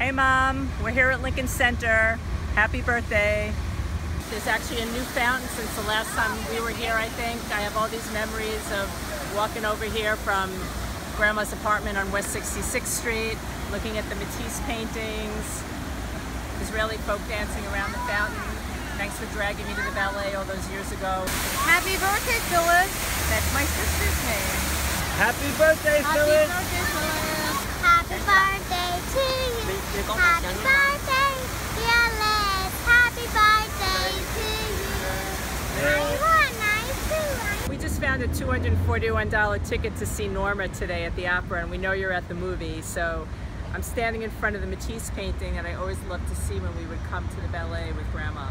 Hey mom, we're here at Lincoln Center. Happy birthday. There's actually a new fountain since the last time we were here, I think. I have all these memories of walking over here from grandma's apartment on West 66th Street, looking at the Matisse paintings, Israeli folk dancing around the fountain. Thanks for dragging me to the ballet all those years ago. Happy birthday, Phyllis. That's my sister's name. Happy birthday, Happy Phyllis! birthday, Phyllis. Happy birthday to you. Happy birthday, dear Liz. Happy birthday to you. I want nice found a $241 ticket to see Norma today at the opera, and we know you're at the movie, so I'm standing in front of the Matisse painting that I always loved to see when we would come to the ballet with Grandma.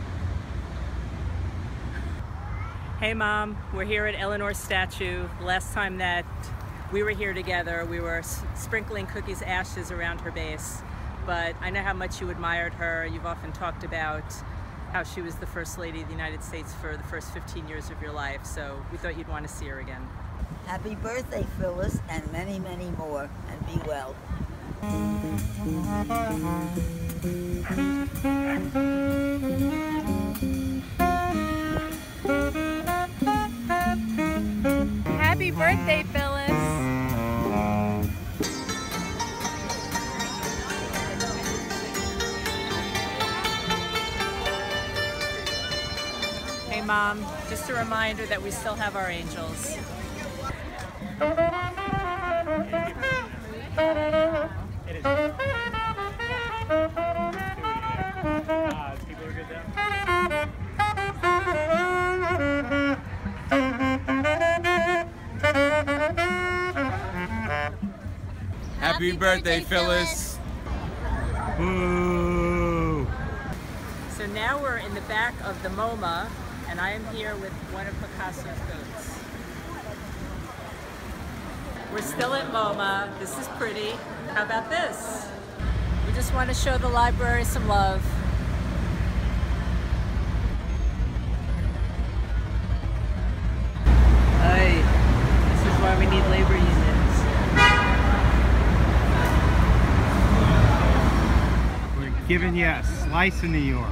Hey Mom, we're here at Eleanor's statue. Last time that we were here together, we were sprinkling Cookie's ashes around her base. But I know how much you admired her. You've often talked about how she was the First Lady of the United States for the first 15 years of your life, so we thought you'd want to see her again. Happy birthday, Phyllis, and many, many more, and be well. Happy birthday, Phyllis. Mom, just a reminder that we still have our angels. It is. People are good there. Happy birthday, Phyllis. Boo. So now we're in the back of the MoMA, and I am here with one of Picasso's goats. We're still at MoMA. This is pretty. How about this? We just want to show the library some love. Hey, this is why we need labor unions. We're giving you a slice of New York.